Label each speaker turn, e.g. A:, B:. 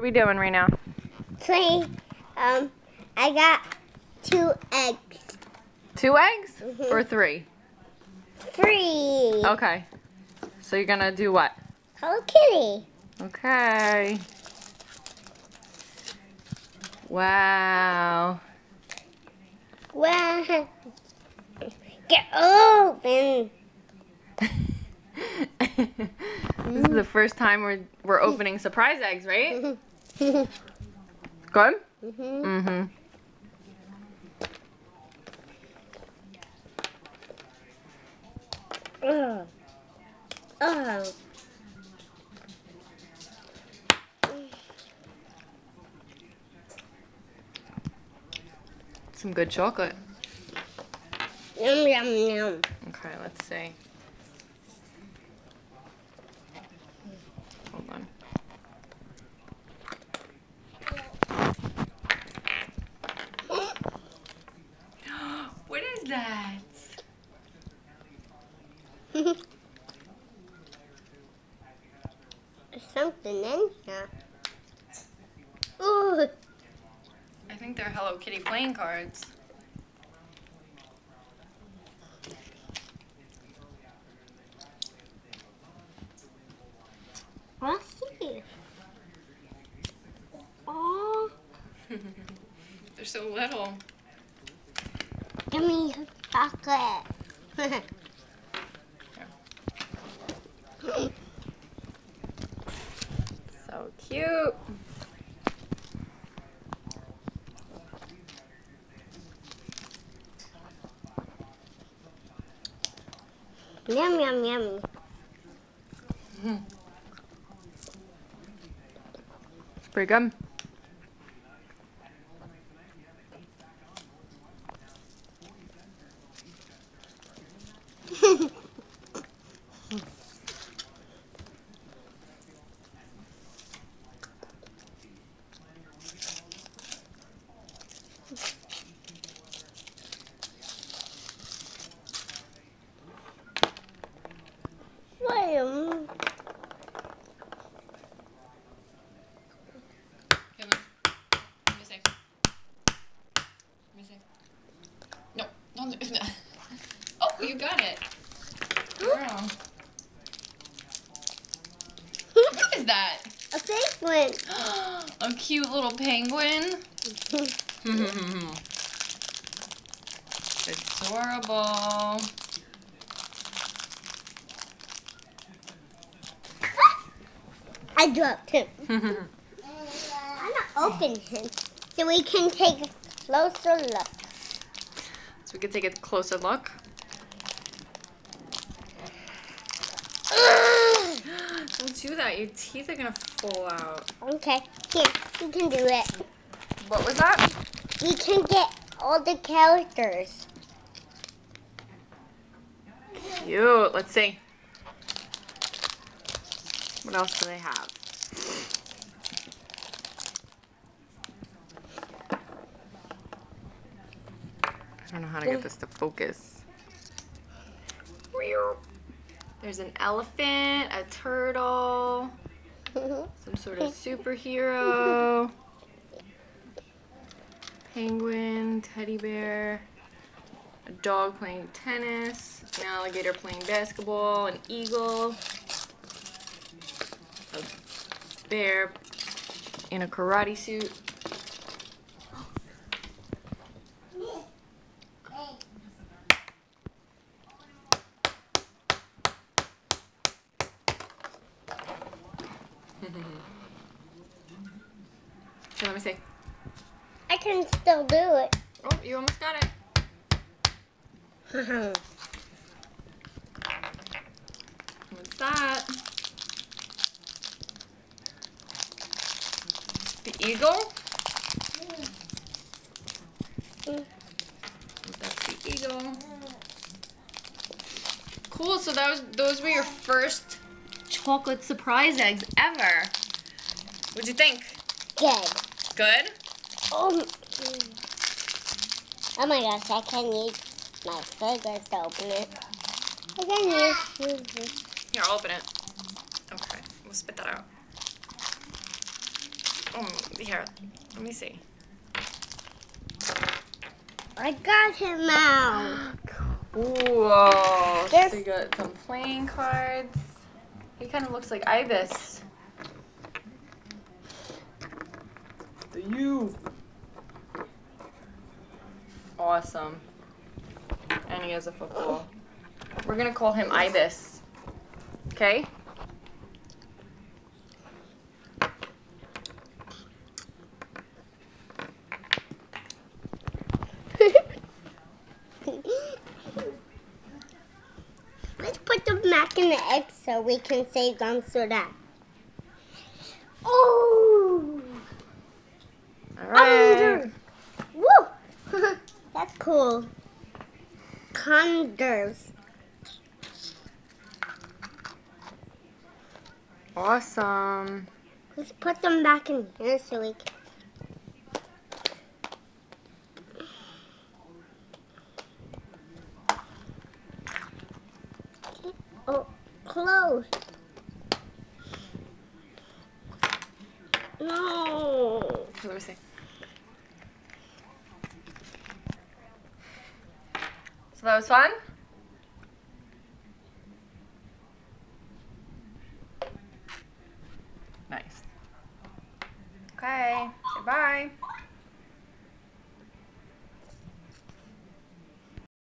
A: What are we doing right now?
B: Play. Um, I got two eggs.
A: Two eggs
B: Mhm.
A: or three?
B: Three.
A: Okay. So you're gonna do what?
B: Hello Kitty.
A: Okay. Wow.
B: Wow. Get open.
A: this is the first time we're we're opening surprise eggs, right?
B: mhm.
A: Good. Mm-hmm.
B: Oh. Oh.
A: Some good chocolate.
B: Yum yum yum.
A: Okay, let's see. Hold on. what is that?
B: There's something in here. Ooh.
A: I think they're Hello Kitty playing cards.
B: Let's see. Oh,
A: they're so little.
B: Give me chocolate.
A: So cute.
B: yum yum yum.
A: It's pretty good.
B: Wait a minute.
A: Let me see. Let me see. No, don't do that. Oh, you got it. Girl. What is that?
B: A penguin.
A: A cute little penguin. Adorable.
B: I dropped him. I'm not open him, so we can take a closer look.
A: So we can take a closer look. Don't do that. Your teeth are gonna fall out.
B: okay, here, you can do it.
A: What was that?
B: You can get all the characters.
A: Cute. Let's see. What else do they have? I don't know how to get mm. this to focus. There's an elephant, a turtle, some sort of superhero, penguin, teddy bear, a dog playing tennis, an alligator playing basketball, an eagle, a bear in a karate suit. Here, let me see.
B: I can still do it.
A: Oh, you almost got it. What's that? The eagle? Mm. That's the eagle. Cool, so that was those were your first chocolate surprise eggs ever. What'd you think?
B: Good.
A: Good?
B: Oh, oh my gosh, I can't use my fingers to open it. I can use
A: Here, I'll open it. Okay, we'll spit that out. Um, here, let me see.
B: I got him out.
A: Cool.
B: There's-
A: So you got some playing cards. He kind of looks like Ibis. The U. Awesome. And he has a football. We're gonna call him Ibis. Okay?
B: Let's put in the egg so we can save them so that. Oh!
A: Alright.
B: Woo! That's cool. Condors.
A: Awesome.
B: Let's put them back in here so we can. Oh, close. No.
A: Let me see. So that was fun?